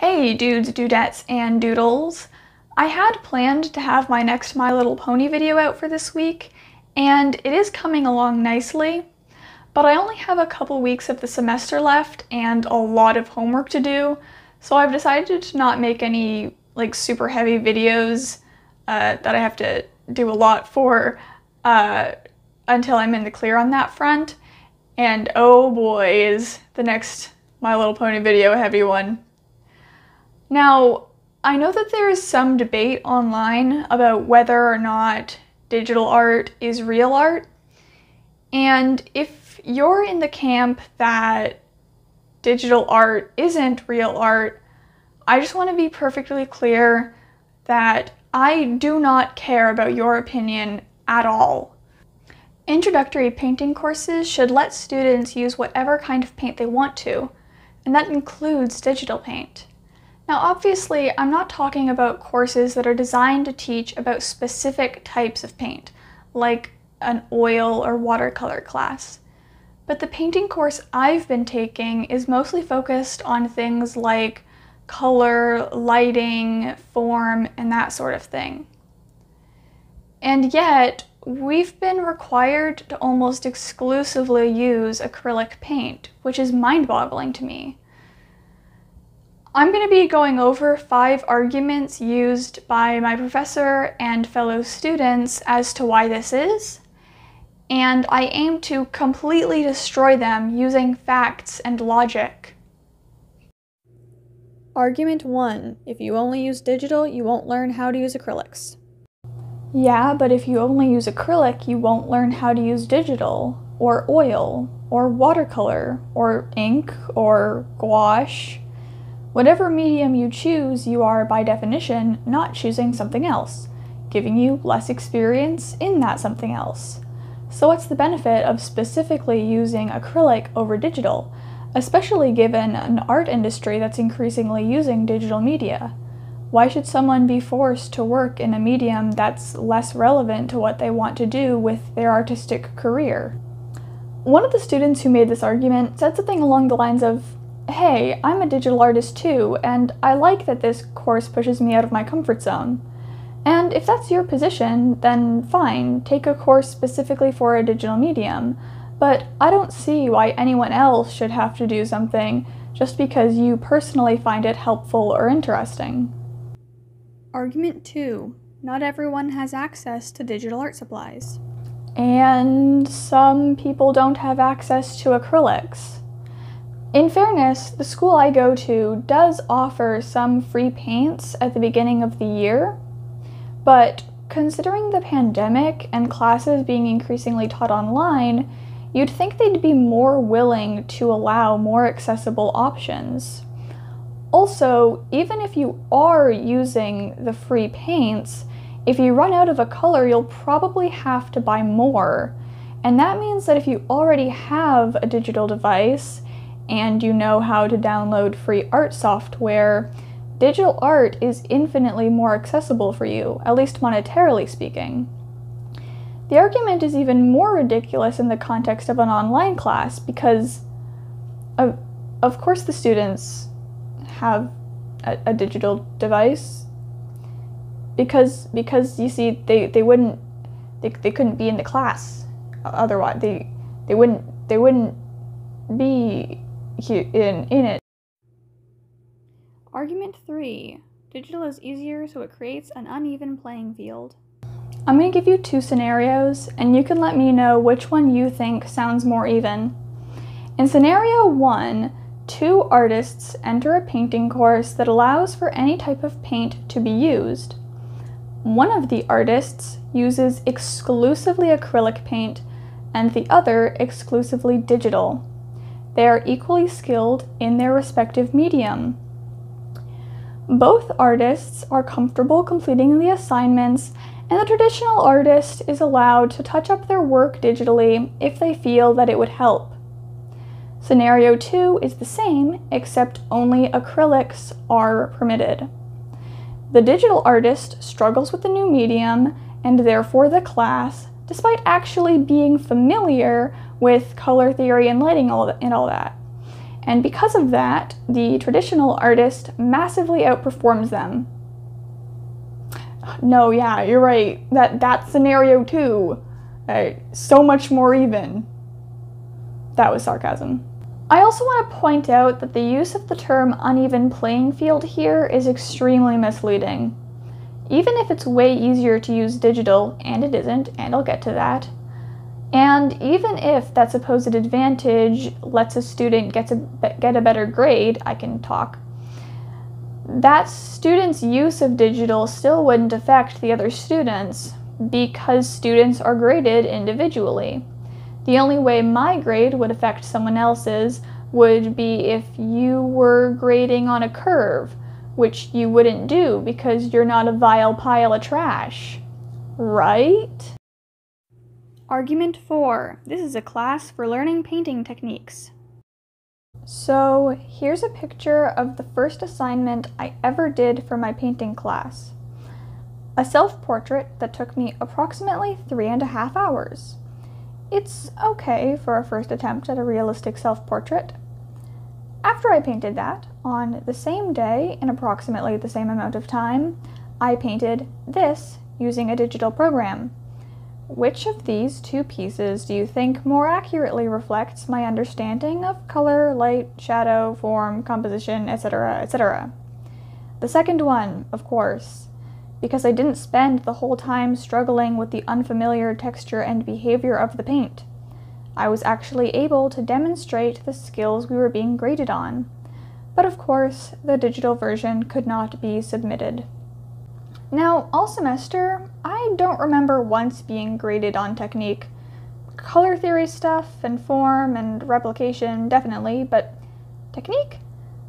Hey dudes, dudettes, and doodles. I had planned to have my next My Little Pony video out for this week, and it is coming along nicely, but I only have a couple weeks of the semester left and a lot of homework to do, so I've decided to not make any like super heavy videos uh, that I have to do a lot for uh, until I'm in the clear on that front. And oh boy, is the next My Little Pony video a heavy one. Now, I know that there is some debate online about whether or not digital art is real art. And if you're in the camp that digital art isn't real art, I just want to be perfectly clear that I do not care about your opinion at all. Introductory painting courses should let students use whatever kind of paint they want to, and that includes digital paint. Now obviously, I'm not talking about courses that are designed to teach about specific types of paint, like an oil or watercolor class. But the painting course I've been taking is mostly focused on things like color, lighting, form, and that sort of thing. And yet, we've been required to almost exclusively use acrylic paint, which is mind-boggling to me. I'm going to be going over five arguments used by my professor and fellow students as to why this is, and I aim to completely destroy them using facts and logic. Argument 1. If you only use digital, you won't learn how to use acrylics. Yeah, but if you only use acrylic, you won't learn how to use digital, or oil, or watercolor, or ink, or gouache, Whatever medium you choose, you are, by definition, not choosing something else, giving you less experience in that something else. So what's the benefit of specifically using acrylic over digital, especially given an art industry that's increasingly using digital media? Why should someone be forced to work in a medium that's less relevant to what they want to do with their artistic career? One of the students who made this argument said something along the lines of, hey, I'm a digital artist too, and I like that this course pushes me out of my comfort zone. And if that's your position, then fine, take a course specifically for a digital medium. But I don't see why anyone else should have to do something just because you personally find it helpful or interesting. Argument 2. Not everyone has access to digital art supplies. And some people don't have access to acrylics. In fairness, the school I go to does offer some free paints at the beginning of the year, but considering the pandemic and classes being increasingly taught online, you'd think they'd be more willing to allow more accessible options. Also, even if you are using the free paints, if you run out of a color, you'll probably have to buy more. And that means that if you already have a digital device, and you know how to download free art software, digital art is infinitely more accessible for you, at least monetarily speaking. The argument is even more ridiculous in the context of an online class because, of, of course, the students have a, a digital device because because you see they, they wouldn't they, they couldn't be in the class otherwise they they wouldn't they wouldn't be in, in it. Argument 3. Digital is easier so it creates an uneven playing field. I'm going to give you two scenarios and you can let me know which one you think sounds more even. In scenario 1, two artists enter a painting course that allows for any type of paint to be used. One of the artists uses exclusively acrylic paint and the other exclusively digital. They are equally skilled in their respective medium. Both artists are comfortable completing the assignments, and the traditional artist is allowed to touch up their work digitally if they feel that it would help. Scenario 2 is the same, except only acrylics are permitted. The digital artist struggles with the new medium, and therefore the class, despite actually being familiar with color theory and lighting all and all that. And because of that, the traditional artist massively outperforms them. No, yeah, you're right. That that scenario too. Uh, so much more even. That was sarcasm. I also want to point out that the use of the term uneven playing field here is extremely misleading. Even if it's way easier to use digital, and it isn't, and I'll get to that, and even if that supposed advantage lets a student get, to, get a better grade, I can talk, that student's use of digital still wouldn't affect the other students because students are graded individually. The only way my grade would affect someone else's would be if you were grading on a curve, which you wouldn't do because you're not a vile pile of trash. Right? Argument 4. This is a class for learning painting techniques. So, here's a picture of the first assignment I ever did for my painting class. A self portrait that took me approximately three and a half hours. It's okay for a first attempt at a realistic self portrait. After I painted that, on the same day, in approximately the same amount of time, I painted this using a digital program. Which of these two pieces do you think more accurately reflects my understanding of color, light, shadow, form, composition, etc., etc.? The second one, of course, because I didn't spend the whole time struggling with the unfamiliar texture and behavior of the paint. I was actually able to demonstrate the skills we were being graded on. But of course, the digital version could not be submitted. Now, all semester, I don't remember once being graded on technique. Color theory stuff and form and replication, definitely, but technique?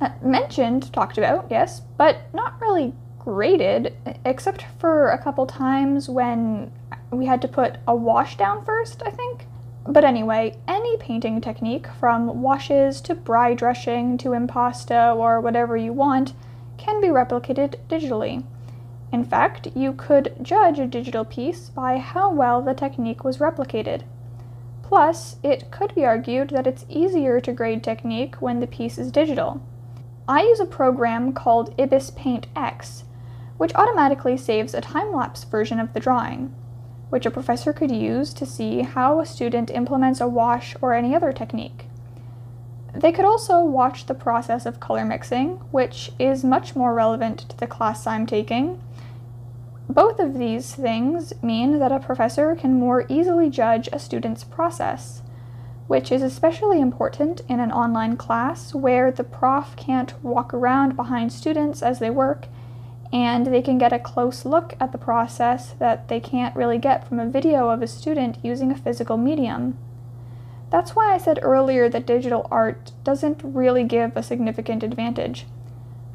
Uh, mentioned, talked about, yes, but not really graded, except for a couple times when we had to put a wash down first, I think. But anyway, any painting technique, from washes to dry brushing to impasto or whatever you want, can be replicated digitally. In fact, you could judge a digital piece by how well the technique was replicated. Plus, it could be argued that it's easier to grade technique when the piece is digital. I use a program called Ibis Paint X, which automatically saves a time-lapse version of the drawing, which a professor could use to see how a student implements a wash or any other technique. They could also watch the process of color mixing, which is much more relevant to the class I'm taking, both of these things mean that a professor can more easily judge a student's process, which is especially important in an online class where the prof can't walk around behind students as they work and they can get a close look at the process that they can't really get from a video of a student using a physical medium. That's why I said earlier that digital art doesn't really give a significant advantage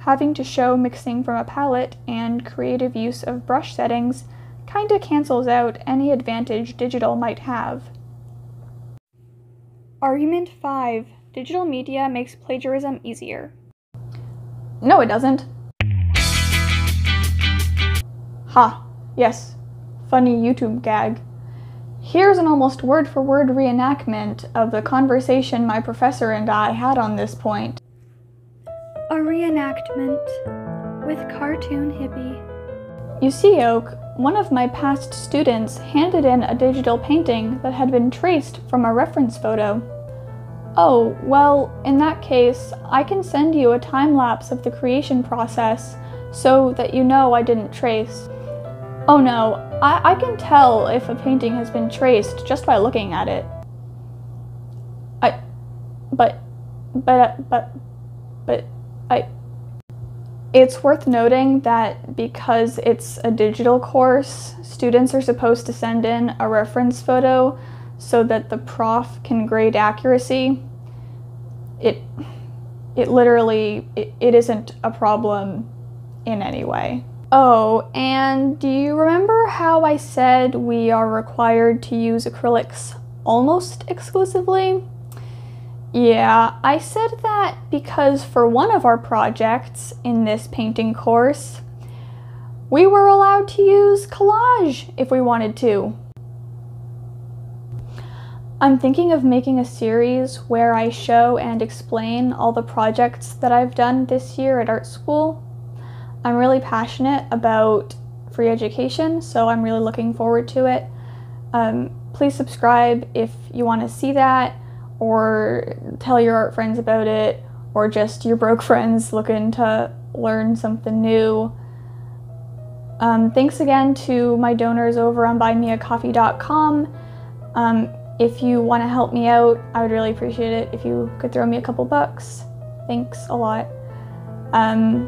having to show mixing from a palette and creative use of brush settings kinda cancels out any advantage digital might have. Argument 5. Digital media makes plagiarism easier. No, it doesn't. Ha, yes, funny YouTube gag. Here's an almost word for word reenactment of the conversation my professor and I had on this point. A reenactment with Cartoon Hippie. You see, Oak, one of my past students handed in a digital painting that had been traced from a reference photo. Oh, well, in that case, I can send you a time lapse of the creation process so that you know I didn't trace. Oh no, I, I can tell if a painting has been traced just by looking at it. I. But. But. Uh, but. But. I, it's worth noting that because it's a digital course, students are supposed to send in a reference photo so that the prof can grade accuracy. It, it literally, it, it isn't a problem in any way. Oh, and do you remember how I said we are required to use acrylics almost exclusively? Yeah, I said that because for one of our projects in this painting course, we were allowed to use collage if we wanted to. I'm thinking of making a series where I show and explain all the projects that I've done this year at art school. I'm really passionate about free education, so I'm really looking forward to it. Um, please subscribe if you want to see that, or tell your art friends about it, or just your broke friends looking to learn something new. Um, thanks again to my donors over on buymeacoffee.com. Um, if you want to help me out, I would really appreciate it if you could throw me a couple bucks. Thanks a lot. Um,